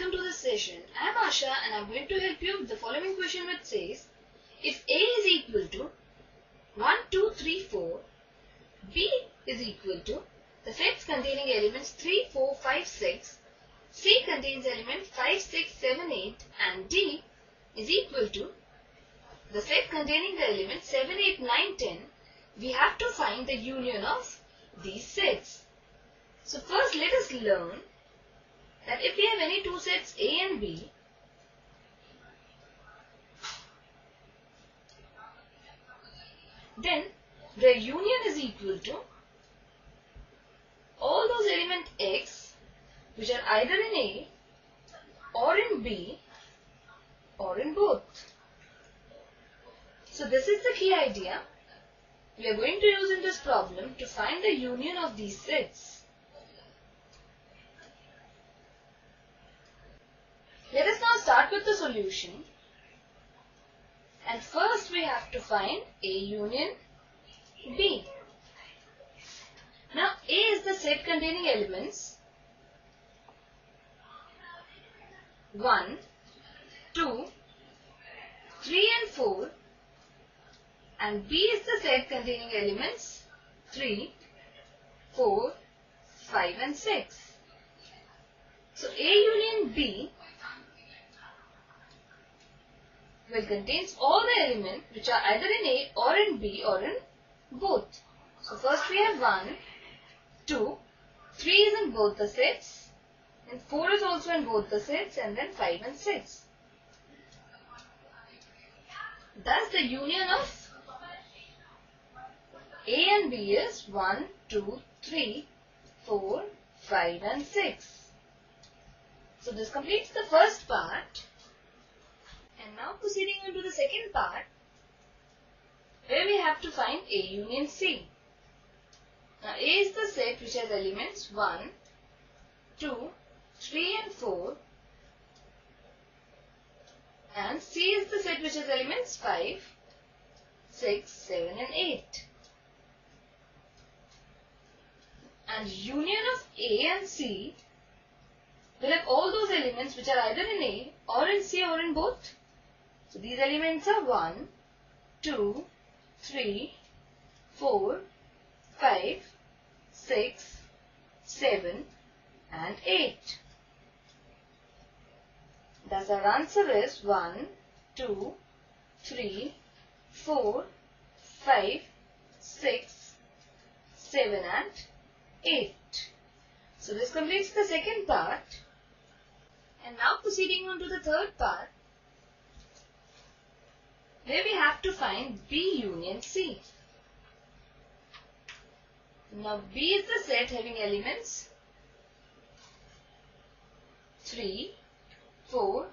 welcome to this session. I am Asha and I am going to help you with the following question which says if A is equal to 1, 2, 3, 4, B is equal to the sets containing elements 3, 4, 5, 6, C contains elements 5, 6, 7, 8 and D is equal to the set containing the elements 7, 8, 9, 10, we have to find the union of these sets. So first let us learn that if we have any two sets A and B, then their union is equal to all those element x which are either in A or in B or in both. So this is the key idea we are going to use in this problem to find the union of these sets. Let us now start with the solution. And first we have to find A union B. Now A is the set containing elements 1, 2, 3 and 4 and B is the set containing elements 3, 4, 5 and 6. So A union B will contains all the elements which are either in A or in B or in both. So first we have 1, 2, 3 is in both the sets and 4 is also in both the sets and then 5 and 6. Thus the union of A and B is 1, 2, 3, 4, 5 and 6. So this completes the first part. And now proceeding on to the second part, where we have to find A union C. Now A is the set which has elements 1, 2, 3 and 4 and C is the set which has elements 5, 6, 7 and 8. And union of A and C will have all those elements which are either in A or in C or in both. So these elements are 1, 2, 3, 4, 5, 6, 7 and 8. Thus our answer is 1, 2, 3, 4, 5, 6, 7 and 8. So this completes the second part. And now proceeding on to the third part, where we have to find B union C. Now B is the set having elements 3, 4,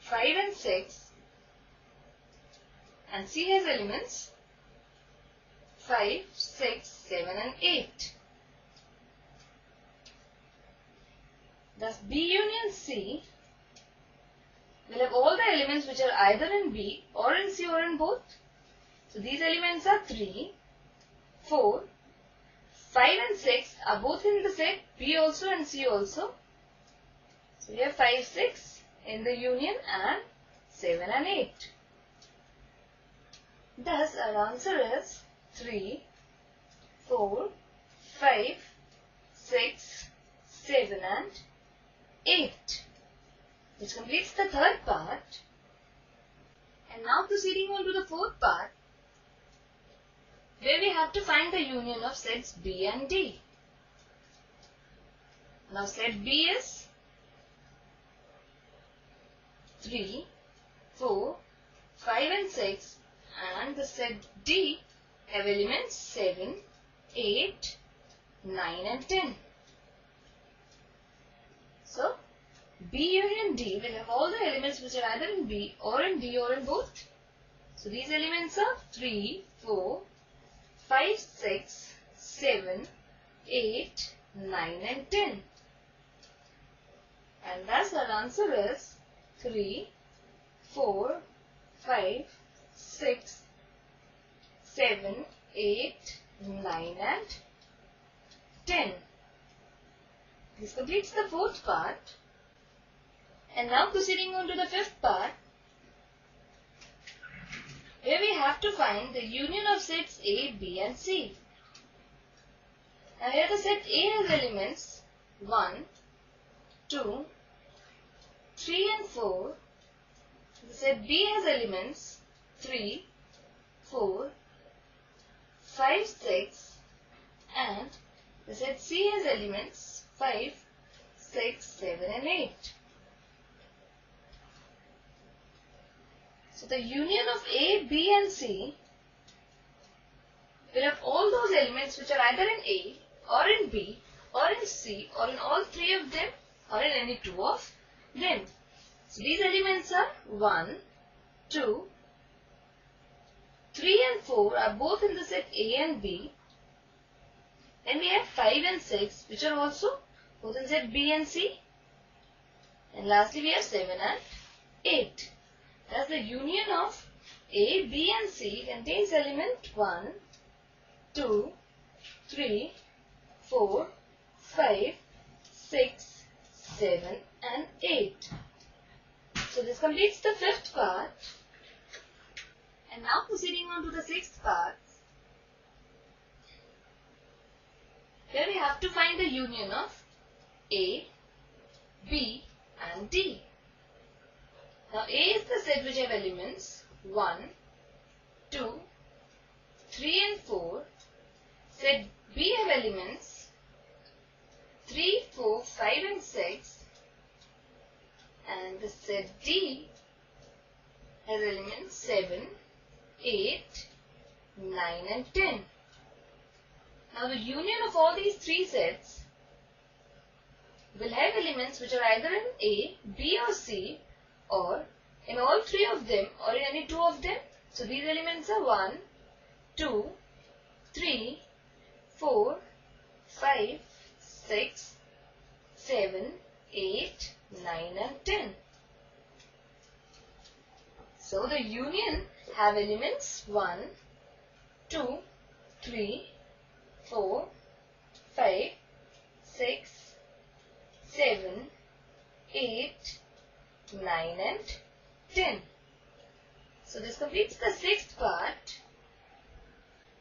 5 and 6 and C has elements 5, 6, 7 and 8. Thus B union C will have all the elements which are either in B or in C or in both. So these elements are 3, 4, 5 and 6 are both in the set B also and C also. So we have 5, 6 in the union and 7 and 8. Thus our answer is 3, 4, 5, 6, 7 and 8. Which completes the third part. And now proceeding on to the fourth part, where we have to find the union of sets B and D. Now set B is 3, 4, 5 and 6 and the set D have elements 7, 8, 9 and 10. So, B union D will have all the elements which are either in B or in D or in both. So, these elements are 3, 4, 5, 6, 7, 8, 9 and 10. And thus our answer is 3, 4, 5, 6, 7, 8, 9 and 10. This completes the fourth part. And now proceeding on to the fifth part, where we have to find the union of sets A, B and C. Now here the set A has elements 1, 2, 3 and 4. The set B has elements 3, 4, 5, 6 and the set C has elements 5, 6, 7 and 8. So the union of A, B and C will have all those elements which are either in A or in B or in C or in all three of them or in any two of them. So these elements are 1, 2, 3 and 4 are both in the set A and B. Then we have 5 and 6 which are also both in set B and C. And lastly we have 7 and 8. Thus the union of A, B and C contains element 1, 2, 3, 4, 5, 6, 7 and 8. So this completes the fifth part. And now proceeding on to the sixth part. Here we have to find the union of A, B and D. Now A is the set which have elements 1, 2, 3 and 4. Set B have elements 3, 4, 5 and 6. And the set D has elements 7, 8, 9 and 10. Now the union of all these three sets will have elements which are either in A, B or C or in all three of them or in any two of them. So these elements are 1, 2, 3, 4, 5, 6, 7, 8, 9 and 10. So the union have elements 1, 2, 3, 4, 5, 6, 7, 8, 9 and 10. So this completes the sixth part.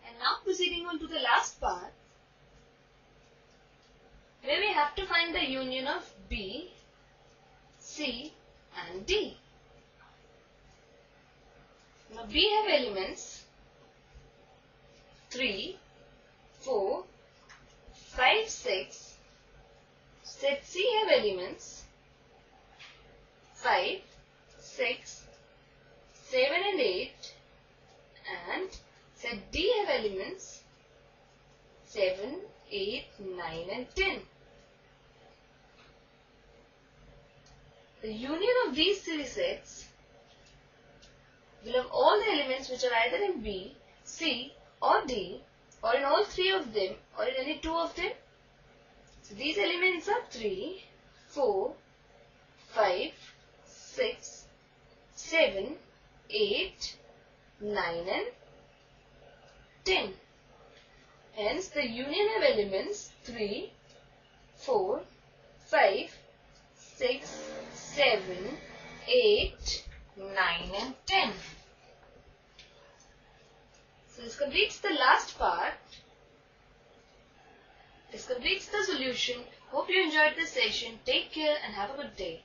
And now proceeding on to the last part where we have to find the union of B, C and D. Now B have elements 3, 4, 5, 6. Set C have elements 5, 6, 7 and 8 and set D have elements 7, 8, 9 and 10. The union of these three sets will have all the elements which are either in B, C or D or in all three of them or in any two of them. So these elements are 3, 4, 5, 6, 7, 8, 9 and 10. Hence the union of elements 3, 4, 5, 6, 7, 8, 9 and 10. So this completes the last part. This completes the solution. Hope you enjoyed this session. Take care and have a good day.